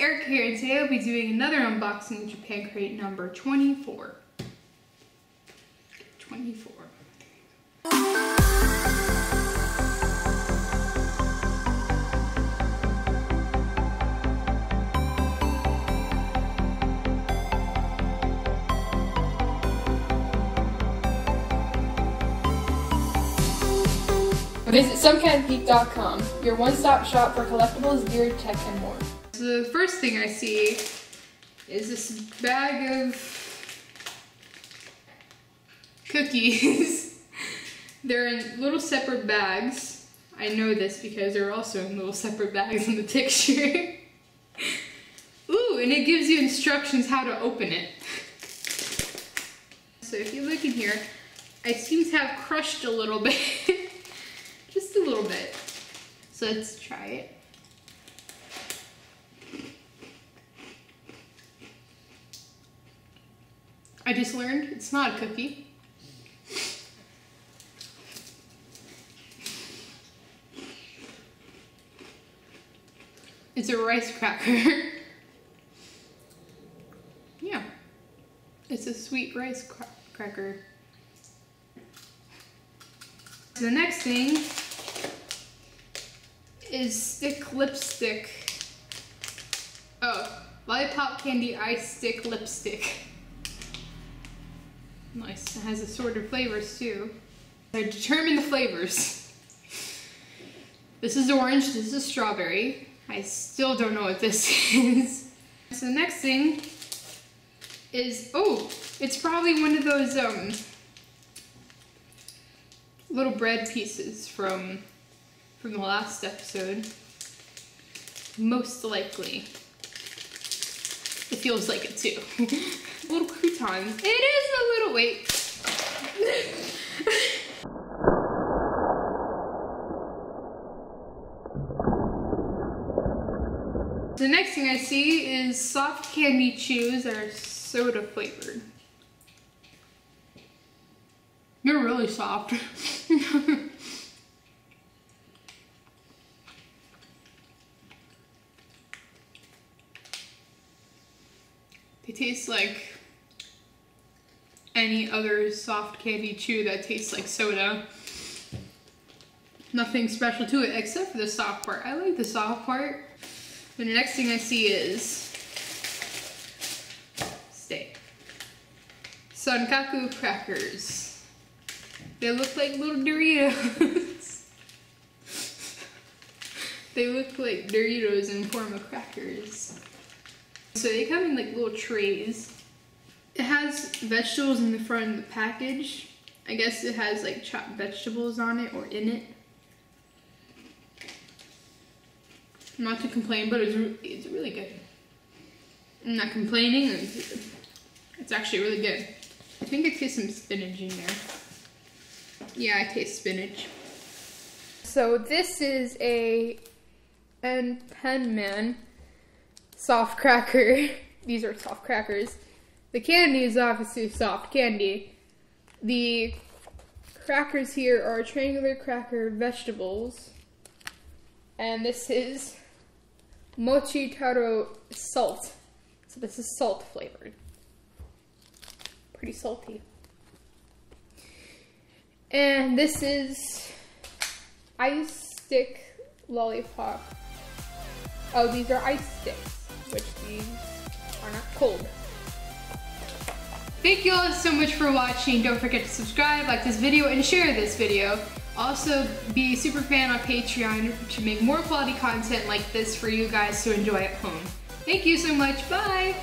Erika here, and today I'll be doing another unboxing of Japan Crate number 24. 24. Visit SomeKindofGeek.com, your one-stop shop for collectibles, gear, tech, and more. The first thing I see is this bag of cookies. they're in little separate bags. I know this because they're also in little separate bags in the picture. Ooh, and it gives you instructions how to open it. So if you look in here, I seem to have crushed a little bit. Just a little bit. So let's try it. I just learned it's not a cookie. It's a rice cracker. yeah. It's a sweet rice cra cracker. The next thing is stick lipstick. Oh, lollipop candy ice stick lipstick. Nice, it has assorted flavors too. I determine the flavors. This is orange, this is a strawberry. I still don't know what this is. So the next thing is, oh, it's probably one of those um, little bread pieces from from the last episode. Most likely. It feels like it too. little croutons. It is a little, wait. the next thing I see is soft candy chews that are soda flavored. They're really soft. they taste like any other soft candy chew that tastes like soda. Nothing special to it except for the soft part. I like the soft part. And the next thing I see is steak. Sankaku crackers. They look like little Doritos. they look like Doritos in form of crackers. So they come in like little trays. It has vegetables in the front of the package. I guess it has like chopped vegetables on it or in it. Not to complain, but it's, re it's really good. I'm not complaining. It's actually really good. I think I taste some spinach in there. Yeah, I taste spinach. So this is a Anpanman soft cracker. These are soft crackers. The candy is obviously soft candy. The crackers here are triangular cracker vegetables. And this is mochi taro salt. So this is salt flavored. Pretty salty. And this is ice stick lollipop. Oh, these are ice sticks, which these are not cold. Thank you all so much for watching. Don't forget to subscribe, like this video, and share this video. Also, be a super fan on Patreon to make more quality content like this for you guys to enjoy at home. Thank you so much. Bye!